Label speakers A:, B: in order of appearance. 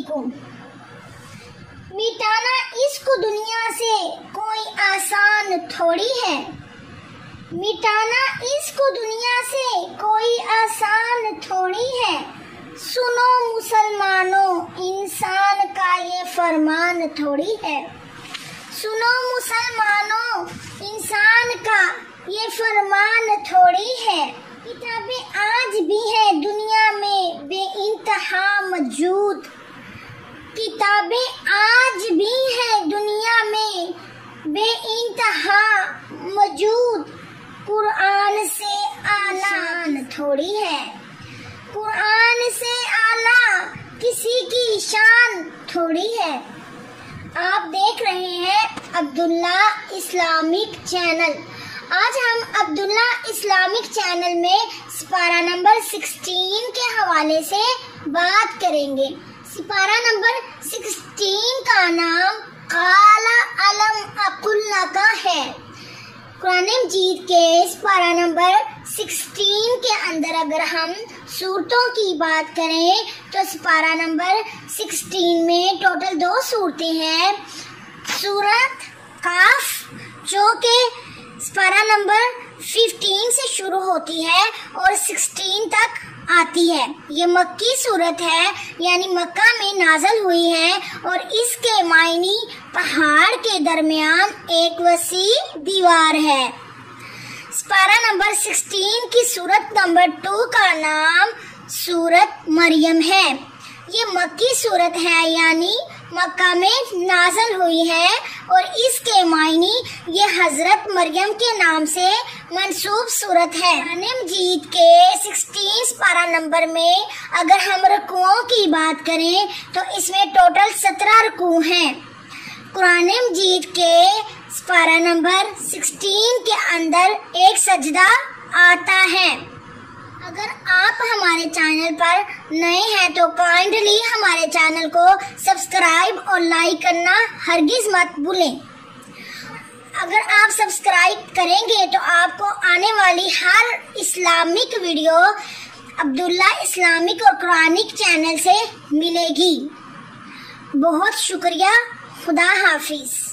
A: अलैकुम मिटाना इसको दुनिया से कोई आसान थोड़ी है। मिटाना इसको दुनिया से कोई आसान थोड़ी है। सुनो मुसलमानों, इंसान का ये फरमान थोड़ी है। सुनो मुसलमानों, इंसान का ये फरमान थोड़ी है। किताबें आज भी है दुनिया में बे इंतहा मौजूद किताबें आज भी है दुनिया में। बे इंतहा मौजूद कुरान से आलान थोड़ी है। कुरान से आला किसी की शान थोड़ी है। आप देख रहे हैं अब्दुल्ला इस्लामिक चैनल। आज हम अब्दुल्ला इस्लामिक चैनल में सिपारा नंबर 16 के हवाले से बात करेंगे। सिपारा नंबर 16 का नाम काला अलम अकुल्ला का है। कुरान मजीद के सिपारा नंबर 16 के अंदर अगर हम सूरतों की बात करें तो सिपारा नंबर 16 में टोटल दो सूरतें हैं। सूरत काफ, जो के स्पारा नंबर 15 से शुरू होती है, और 16 तक आती है। ये मक्की सूरत है, यानी मक्का में नाजल हुई है और इसके मायनी पहाड़ के दरमियान एक वसी दीवार है। स्पारा नंबर 16 की सूरत नंबर टू का नाम सूरत मरियम है। ये मक्की सूरत है, यानी मक्का में नाजल हुई है और इसके मायने ये हज़रत मरियम के नाम से मंसूब सूरत है। मजीद के 16 पारा नंबर में अगर हम रकुओं की बात करें तो इसमें टोटल 17 रकू हैं। कुरान मजीद के पारा नंबर 16 के अंदर एक सजदा आता है। अगर आप हमारे चैनल पर नए हैं तो काइंडली हमारे चैनल को सब्सक्राइब और लाइक करना हरगिज मत भूलें। अगर आप सब्सक्राइब करेंगे तो आपको आने वाली हर इस्लामिक वीडियो अब्दुल्ला इस्लामिक और कुरानिक चैनल से मिलेगी। बहुत शुक्रिया खुदा हाफिज़।